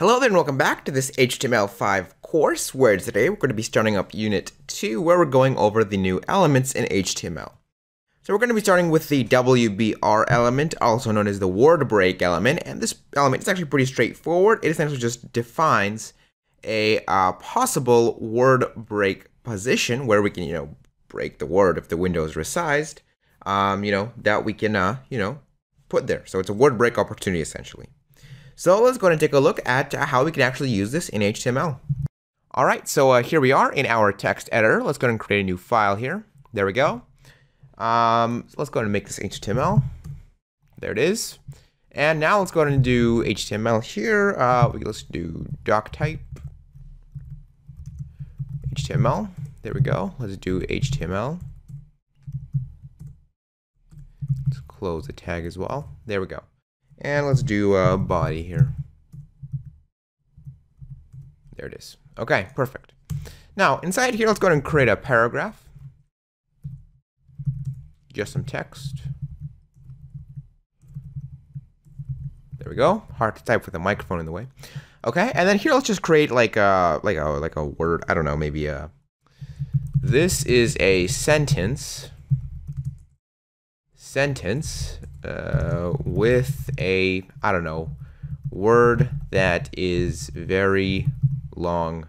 Hello there and welcome back to this HTML5 course where today we're going to be starting up Unit 2 where we're going over the new elements in HTML. So we're going to be starting with the WBR element, also known as the word break element, and this element is actually pretty straightforward. It essentially just defines a uh, possible word break position where we can, you know, break the word if the window is resized, um, you know, that we can, uh, you know, put there. So it's a word break opportunity essentially. So let's go and take a look at how we can actually use this in HTML. All right, so uh, here we are in our text editor. Let's go ahead and create a new file here. There we go. Um, so let's go ahead and make this HTML. There it is. And now let's go ahead and do HTML here. Uh, we let's do doc type. HTML. There we go. Let's do HTML. Let's close the tag as well. There we go. And let's do a body here. There it is. Okay, perfect. Now, inside here, let's go ahead and create a paragraph. Just some text. There we go. Hard to type with a microphone in the way. Okay, and then here let's just create like a like a like a word. I don't know, maybe a. This is a sentence. Sentence uh, with a, I don't know, word that is very long,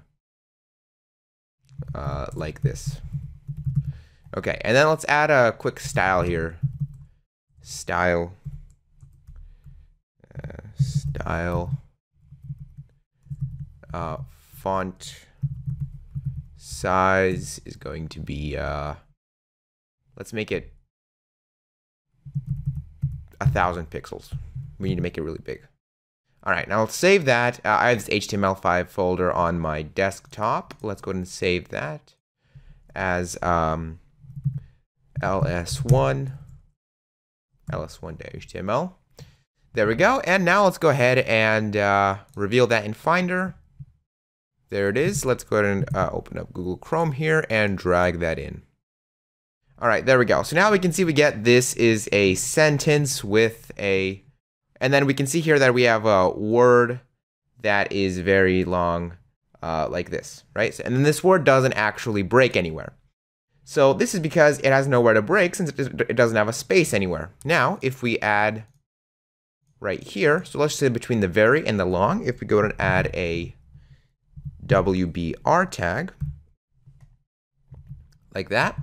uh, like this. Okay, and then let's add a quick style here. Style. Uh, style. Uh, font size is going to be, uh, let's make it a thousand pixels. We need to make it really big. All right, now let's save that. Uh, I have this HTML5 folder on my desktop. Let's go ahead and save that as um, ls1, ls1.html. There we go. And now let's go ahead and uh, reveal that in Finder. There it is. Let's go ahead and uh, open up Google Chrome here and drag that in. All right, there we go. So now we can see we get this is a sentence with a, and then we can see here that we have a word that is very long uh, like this, right? So, and then this word doesn't actually break anywhere. So this is because it has nowhere to break since it doesn't have a space anywhere. Now, if we add right here, so let's say between the very and the long, if we go and add a WBR tag, like that,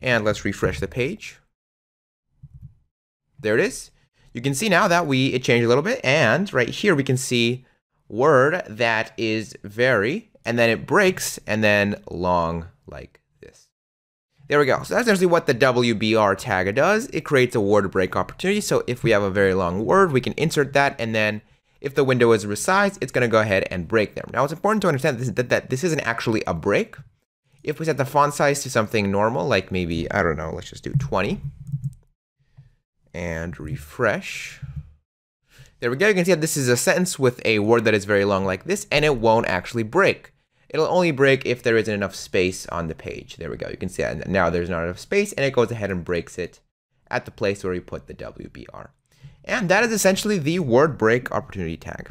and let's refresh the page. There it is. You can see now that we it changed a little bit and right here we can see word that is very and then it breaks and then long like this. There we go. So that's actually what the WBR tag does. It creates a word break opportunity. So if we have a very long word, we can insert that and then if the window is resized, it's going to go ahead and break them. Now it's important to understand this, that, that this isn't actually a break. If we set the font size to something normal, like maybe, I don't know, let's just do 20. And refresh. There we go. You can see that this is a sentence with a word that is very long like this, and it won't actually break. It'll only break if there isn't enough space on the page. There we go. You can see that now there's not enough space, and it goes ahead and breaks it at the place where we put the WBR. And that is essentially the word break opportunity tag.